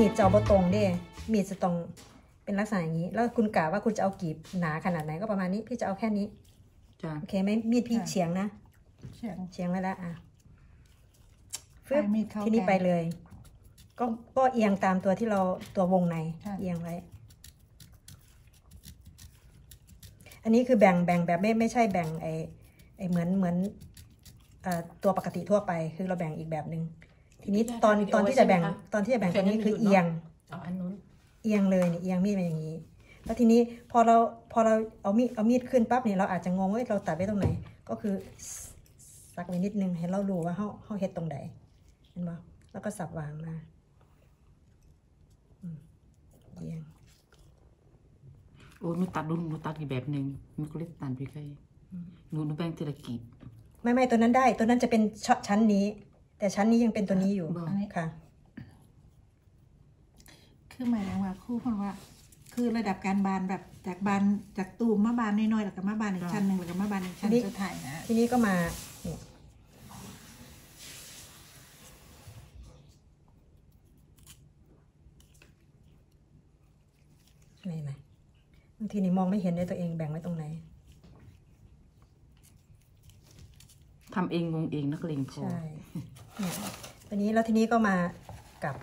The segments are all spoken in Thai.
มีดจะเอาบ่ตรงเด้ มีดจะตรงเป็นลักษณะอย่างนี้ แล้วคุณกะว่าคุณจะเอากีบหนาขนาดไหนก็ประมาณนี้ พี่จะเอาแค่นี้จ้ะโอเคไหมมีดพี่ค่ะเฉียงนะ เฉียงเฉียงไว้แล้วอะปลายมีดเข้าทีนี้กันไปเลย ก็ก็เอียงตามตัวที่เราตัววงในค่ะเอียงไว้ อันนี้คือแบ่งแบ่งแบบไม่ไม่ใช่แบ่งไอไอเหมือนเหมือนเอ่อตัวปกติทั่วไป คือเราแบ่งอีกแบบหนึ่ง ทีนี้ตอนตอนที่จะแบ่งตอนที่จะแบ่งตัวนี้คือเอียงเอาอันนู้นเอียงเลยเนี่ยเอียงมีดมาอย่างนี้ แล้วทีนี้พอเราพอเราเอามีดเอามีดขึ้นปั๊บเนี่ยเราอาจจะงงว่าเอ้ยเราตัดไว้ตรงไหน ก็คือสักไว้นิดนึงให้เรารู้ว่าเขาเขาเฮ็ดตรงไหนเห็นปะแล้วก็สับวางมาอืมเอียงโอ้หนูตัดหนูหนูตัดอีกแบบหนึ่งหนูก็เลยตัดไปใกล้หนูหนูแบ่งทีละกีบไม่ไม่ตัวนั้นได้ ตัวนั้นจะเป็นชชั้นนี้ แต่ชั้นนี้ยังเป็นตัวนี้อยู่บอก อันนี้ค่ะ คือหมายถึงว่าครู่คนว่า คือระดับการบานแบบจากบานจากตูมมาบานน้อยๆแล้วก็มาบานอีกชั้นหนึ่งแล้วก็มาบานอีกชั้นอันนี้ สุดท้ายนะทีนี้ก็มาเนี่ยไม่ไหมบางทีนี่มองไม่เห็นเลยตัวเองแบ่งไว้ตรงไหน ทำเองงงเองนักเลงพอใช่เนี่ยทีนี้แล้วทีนี้ก็มากลับ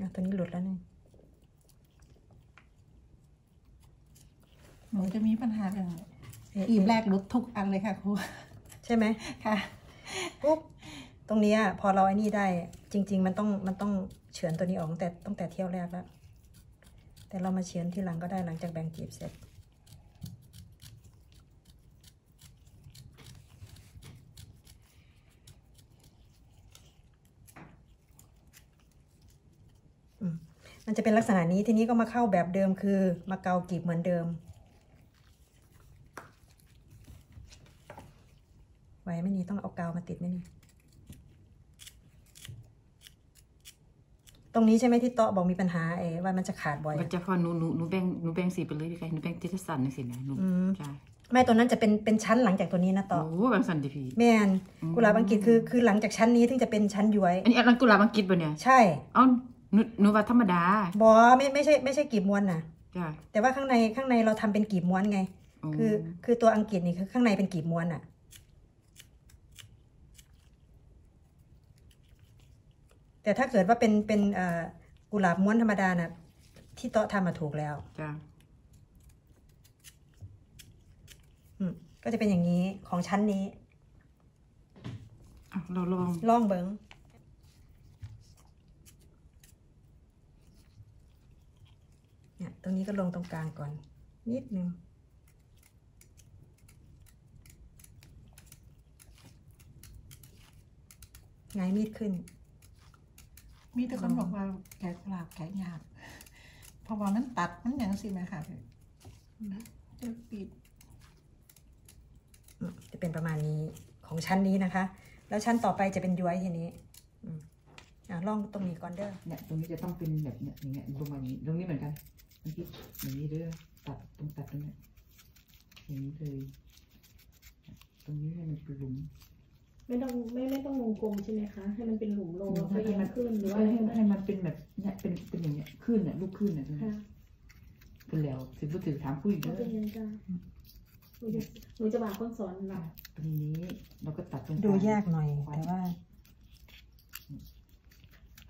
อะตัวนี้หลุดแล้วนี่หนูจะมีปัญหาเรื่องเอ๊ะอีบแรกรุดทุกอันเลยค่ะครู ใช่ไหมค่ะปุ๊บ ตรงนี้พอเราไอ้นี่ได้จริง ๆ มันต้องมันต้องเฉือนตัวนี้ออกตั้งแต่ตั้งแต่เที่ยวแรกแล้วแต่เรามาเฉือนทีหลังก็ได้หลังจากแบ่งกีบเสร็จ มันจะเป็นลักษณะนี้ทีนี้ก็มาเข้าแบบเดิมคือมาเกากีบเหมือนเดิมไหวไหมนี่ต้องเอากาวมาติดไหมนี่ ตรงนี้ใช่ไหมที่โต๊ะบอกมีปัญหาเอว่ามันจะขาดบ่อยมันจะพอหนูหนูหนูแบ่งหนูแบ่งสีไปเลยพี่ไก่หนูแบ่งทีละสันนี่สินะหนูอืมใช่ไม่ตัวนั้นจะเป็นเป็นชั้นหลังจากตัวนี้นะโต๊ะโอ้แบ่งสันดิพี่แม่นอืมกุหลาบอังกฤษคือคือหลังจากชั้นนี้ถึงจะเป็นชั้นย้วย อันนี้อันกุหลาบอังกฤษป่ะเนี่ยใช่เอ้าหนูหนูว่าธรรมดาบอไม่ไม่ใช่ไม่ใช่กีบม้วนนะจ้ะแต่ว่าข้างในข้างในเราทำเป็นกีบม้วนไง คือคือตัวอังกฤษนี่คือข้างในเป็นกีบม้วนอะ แต่ถ้าเกิดว่าเป็นเป็นเอ่อกุหลาบม้วนธรรมดาน่ะ ที่โต๊ะทำมาถูกแล้วจ้ะอืมก็จะเป็นอย่างนี้ของชั้นนี้อะเราลองล่องเบิงเนี่ยตรงนี้ก็ลงตรงกลางก่อน นิดนึงไงายมีดขึ้น มีแต่คนบอกว่าแกะกุหลาบแกะยากเพราะว่ามันตัดมันอย่างสิไหมค่ะพี่จะปิดอืมจะเป็นประมาณนี้ของชั้นนี้นะคะ แล้วชั้นต่อไปจะเป็นย้วยทีนี้อืมอะล่องตรงนี้ก่อนเด้อเนี่ยตรงนี้จะต้องเป็นแบบเนี่ยอย่างเงี้ยลงมาอย่างนี้ตรงนี้เหมือนกันเมื่อกี้อย่างนี้เด้อตัดตรงตัดตรงเนี้ยอย่างนี้เลยตรงนี้ให้มันเป็นหลุม ไม่ต้องไม่ไม่ต้องวงกลมใช่ไหมคะ ให้มันเป็นหลุมลงแล้วก็ให้เอียงมันขึ้นหรือว่าให้ให้ให้ให้มันเป็นแบบเนี่ยเป็นเป็นอย่างเงี้ยขึ้นเนี่ยลูกขึ้นเนี่ยค่ะเป็นแล้วสิบลูกถือถามผู้หญิงเขาเด้จะอเรียนจ้าหนูจะหนูจะบอกคนสอนหลักตรงนี้เราก็ตัดตรงดูกลงยากหน่อยแต่ว่า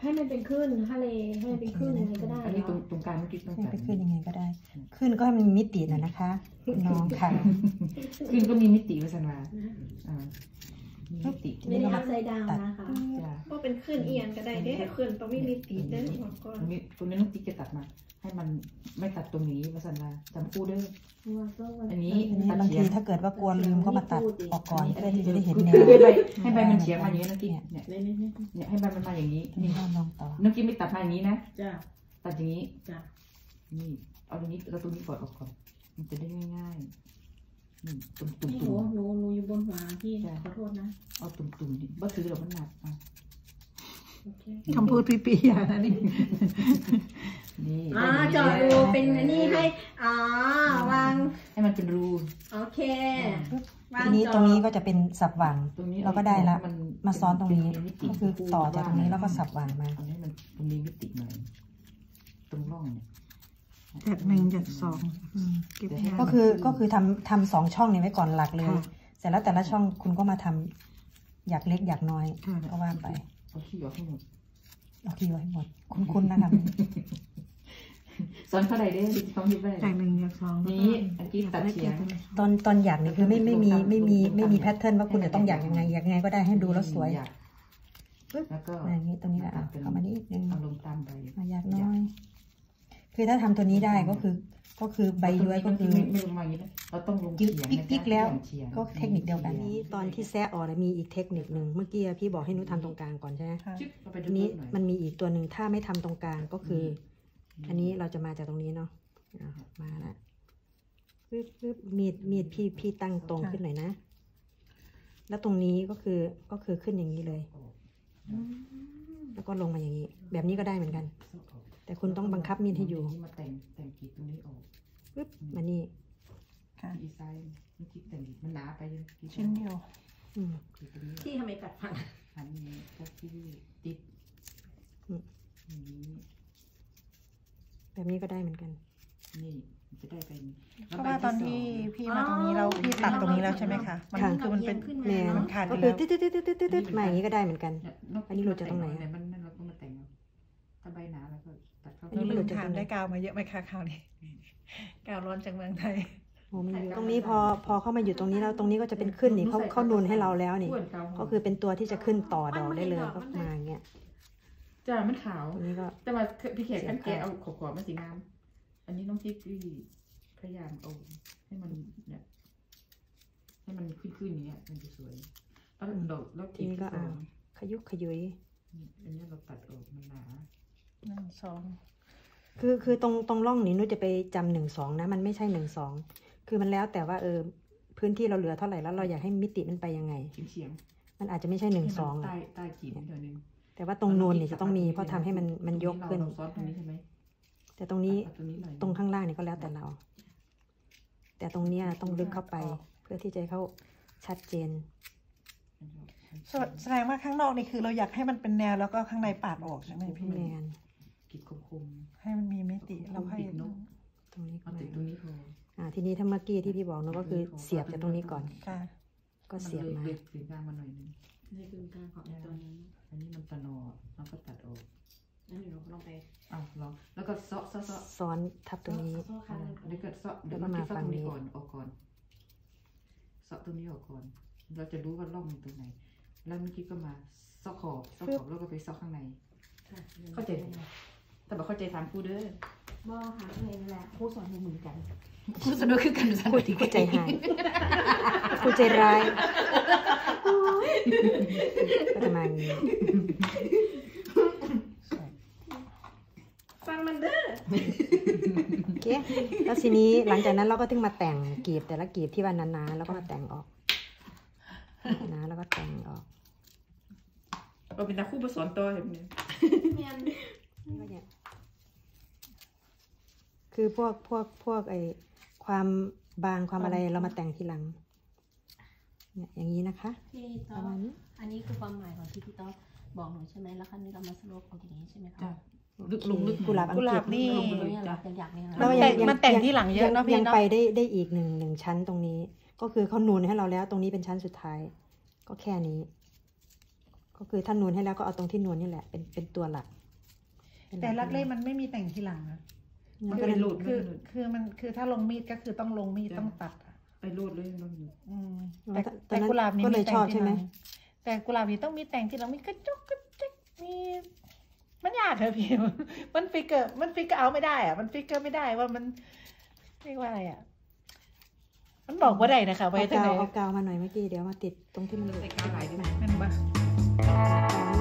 ให้มันเป็นคลื่นทะเลให้มันเป็นคลื่นยังไงก็ได้อันนี้ตรงเนาะตรงกลางเมื่อกี้ต้องให้ตัดไปขึ้นยังไงก็ได้ ขึ้นก็ให้มันมีมิตินะนะคะน้องค่ะ ขึ้นก็มีมิติวัฒนานะอ่า มีมิติไม่ได้อัพไซด์ดาวนะคะจ้ะก็เป็นคลื่นเอียงก็ได้เด้แต่คลื่นต้องไม่มีตีเด้อหัวก้อตนรงนี้ตรงนี้น้องติ๊กจะตัดมา ให้มันไม่ตัดตรงนี้วัฒนาจำคู่เด้อหัวก็วันอันนี้ทีนี้บางทีถ้าเกิดว่ากลัวลืมก็มาตัดออกก่อนเพื่อที่จะได้เห็นแนวให้ใบให้ใบมันเฉียงมาอย่างนี้น้องกิ๊กเนี่ยเลยนี่นี่เนี่ยให้ใบมันมาอย่างนี้ทีนี้เราลองต่อน้องกิ๊กไม่ตัดมาอย่างนี้นะจ้าตัดอย่างนี้จ้านี่เอาตรงนี้เราตรงนี้ก่อนออกก่อนมันจะได้ง่ายๆนี่ตุ่มตุ่มไม่หตุ่นูมหนูหนู อยู่บนหัวพี่ขอโทษนะ เอาตุ่มตุ่มดิบ่ถือหรอกมันหนักอะโอเค คำพูดพี่ปีอย่านะนี่นนี่อ่าได้เจาะย่างรูนี้เป็นอันนี้ให้ อ๋อ วาง ให้มันเป็นรู โอเค วางทีนี้เจาะตรงนี้ก็จะเป็นสับหว่างตรงนี้เราก็ได้ละมันมาซ้อนตรงนี้เป็มิติ ก็คือต่อจากตรงนี้แล้วก็สับหว่างมา เอาให้มันตรงนี้มิติหน่อยตรงร่องเนี่ยจากหนึ่งจากสองอืมเก็บเดี๋ยวให้ให้ก็คือก็คือทำทำสองช่องนี้ไว้ก่อนหลักเลย ค่ะ เสร็จแล้วแต่ละช่องคุณก็มาทำอยากเล็กอยากน้อยค่ะก็ว่าไปเอาขี้ออกให้หมดเอาคิวให้หมด คุ้นๆนะครับซ้อนเข้าได้เด้อเขาคิดว่าจากหนึ่งจากสองนี้อันที่ตัดเฉียงตอนตอนอยากนี่คือไม่ไม่มีไม่มีไม่มีแพทเทิร์นว่าคุณจะต้องอยากยังไงอยากยังไงก็ได้ให้ดูแล้วสวยอยากแล้วก็มาอย่างนี้ตรงนี้แหละอะเข้ามานิดนึงเอาลงตามใบมาอยากน้อย คือถ้าทำตัวนี้ได้ก็คือ ก็คือใบย้วยก็คือไม่ไม่ลงมาอย่างนี้นะเราต้องลงยึกเฉียงปิ๊กนะปิ๊กจ๊ะแล้วเฉียงก็เทคนิคเดียวกันนี้ตอนที่แซะออกแล้วมีอีกเทคนิคหนึ่งเมื่อกี้พี่บอกให้นุชทำตรงกลางก่อนใช่ไหมค่ะจึ๊บเอาไปดูทีนี้หน่อยมันมีอีกตัวหนึ่งถ้าไม่ทำตรงกลางก็คือ อันนี้เราจะมาจากตรงนี้เนาะอะมาละปึ๊บปึ๊บมีดมีดพี่พี่ตั้งตรงขึ้นหน่อยนะ แล้วตรงนี้ก็คือก็คือขึ้นอย่างนี้เลย แล้วก็ลงมาอย่างนี้ แบบนี้ก็ได้เหมือนกัน แต่คุณต้องบังคับมีดให้อยู่มาแต่งแต่งกรีดตรงนี้ออกปึ๊บมานี่ค่ะดีไซน์มันคิดแต่งกรีดมันหนาไปเลยกรีดชิ้นเดียวอืมกรีดตรงนี้ที่ทำไมกัดฟันอันนี้ก็ที่ติดอืมอย่างนี้แบบนี้ก็ได้เหมือนกัน นี่มันจะได้เป็นเพราะว่าตอนที่พี่มาตรงนี้เราพี่ตัดตรงนี้แล้วใช่ไหมคะมันค่ะคือมันเป็นแมนมันขาดอก็ยู่คือแล้วตึ๊ดตึ๊ดตึ๊ดตึ๊ดตึ๊ดตึ๊ดมาอย่างนี้ก็ได้เหมือนกันเนี่ยอันนี้หลุดจากตรงไหนแต่มัน หลุดจากถามตรงไหนได้กาวมาเยอะไหมคะคราวนี้กาวร้อนจากเมืองไทยโอ้มันอยู่ตรงนี้พอพอเข้ามาอยู่ตรงนี้แล้วตรงนี้ก็จะเป็นขึ้นนี่เขาเขานูนให้เราแล้วนี่อ้วนเาหมก็คือเป็นตัวที่จะขึ้นต่อดอกได้เลยก็มาอย่างเงี้ยจ้ามันขาวตรงนี้ก็แต่ว่าพี่เขตกันเสีแกะยบเอาขอบๆมาสีงามอันนี้น้องจิ๊กพี่พยายามเอาให้มันเนี่ยให้มันขึ้นๆอย่างเงี้ยมันจะสวยแล้วดอกแล้วทีนี้ก็ที่สเอาองขยุกขยุยนี่อันนี้เราตัดออกมันหนาหนึ่งสอง คือคือตรงตรงร่องนี้นุ้ยจะไปจำหนึ่งสองนะ มันไม่ใช่หนึ่งสองคือมันแล้วแต่ว่าเออพื้นที่เราเหลือเท่าไหร่แล้วเราอยากให้มิติมันไปยังไงเฉียงมันอาจจะไม่ใช่หนึ่งสองใต้ใต้กีบนิดเดียวนึงแต่ว่าตรงนูนเนี่ยจะต้องมีเพราะทำให้มันมันยกขึ้นเราซ้อนตรงนี้ใช่ไหมแต่ตรงนี้เอาตรงนี้หน่อยตรงข้างล่างนี่ก็แล้วแต่เรา แต่ตรงเนี้ยต้องลึกเข้าไปเพื่อที่จะให้เขาชัดเจนแสแสดงว่าข้างนอกนี่คือเราอยากให้มันเป็นแนวแล้วก็ข้างในปาดออกใช่ไหมพี่แมน กีบคมให้มันมีมิติเราค่อยติดนกตรงนี้ๆก็เอาติดตรมางนี้พออ่าทีนี้ถ้าเมื่อกี้ที่พี่บอกนุ้ยก็คือเสียบจากตรงนี้ก่อน ค่ะก็เสียบมาเด็กสีกลางมาหน่อยนึงนี่คือกลางของไอ้ตัวนี้อันนี้มันตะนอเราก็ตัดออกนั่นเดี๋ยวเราลองไปอ้าวลองแล้วก็เซาะเซาะเซาะซ้อนทับตรงนี้ โซ่ครั้งหนึ่งอันนี้ก็เซาะเดี๋ยวแล้วก็เรามาคิดเซาะฝั่ตงรงนี้นี้ก่อนออกก่อนเซาะตรงนี้ออกก่อน เราจะรู้ว่าร่องมันตรงไหน แล้วเมื่อกี้ก็มาเซาะขอบเซาะขอบแล้วก็ไปเซาะข้างในค่ะเข้าใจ แต่บอกเข้าใจทางครูเด้อบ่ค่ะเองแหละครูสอนให้เหมือนกันครูสนุกคือกันสันพูดผู้ใจหายผู้ใจร้ายก็จะมาอย่างนี้ฟังมันเด้อโอเคแล้วทีนี้หลังจากนั้นเราก็ถึงมาแต่งกีบแต่ละกีบที่ว่านานาๆแล้วก็มาแต่งออกนะแล้วก็แต่งออกเราเป็นนักครูมาสอนต่อเห็นไหม เมียน นี่ก็เนี่ย คือพวกพวกพวกไอความบางความอะไรเรามาแต่งทีหลังเนี่ยอย่างนี้นะคะพี่ปต๊อระมาณนี้อันนี้คือความหมายของที่พี่ต๊อกบอกหนูใช่ไหมแล้วครั้นี้เรามาสรุปเอาอย่างนี้ใช่ไหมคะจ้ะลึกลงลึกกุหลาบอังกุหกลาฤษบนี่ลงไปเลยเนี่ยเราจ้ะอยากเนี่ยเรามันยัแต่งงยังมันแต่งที่หลังเยอะเนอะพี่ยังเนอะไปได้ได้อีกหนึ่งหนึ่งชั้นตรงนี้ ก็คือเขานูนให้เราแล้ว ตรงนี้เป็นชั้นสุดท้าย ก็แค่นี้ ก็คือถ้านูนให้แล้วก็เอาตรงที่นูนนี่แหละเป็นเป็นตัวหลักเป็นหแต่ลักเล่มันไม่มีแต่งทีหลังนะ มันไปก็เลยหลุดคือคือมันคือถ้าลงมีดก็คือต้องลงมีดต้องตัดอะไปรูดเลยลงอยู่อืมตอนแต่นั้นแต่กุหลาบนี่ก็เลยแต่งชอบทีใช่ไหมลังแต่กุหลาบนี่ต้องมีแต่งที่หลังมีกระจุกกระจิกมีมันยากเหรอพี่มันฟิกเกอร์มันฟิกเกอร์เอาไม่ได้อะมันฟิกเกอร์ไม่ได้ว่ามันเรียกว่าอะไรอะมันบอกว่าได้นะคะไว้เอาที่กาไหนวเอากาวมาหน่อยเมื่อกี้เดี๋ยวมาติดตรงที่มันหลุดใส่กาวหลายด้วยมันบ้ากาวนิดนึง